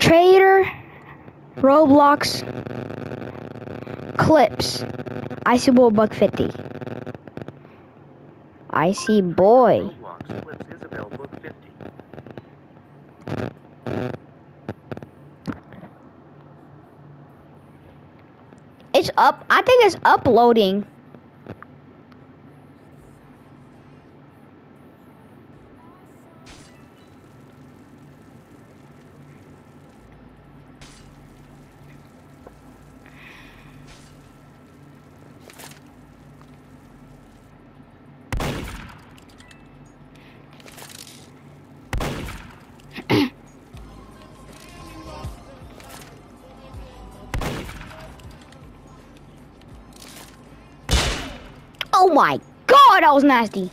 Trader, Roblox, Clips, Icy Bull Buck 50. Icy Boy. Roblox Clips Isabel Book 50. It's up. I think it's uploading. Oh my god, that was nasty.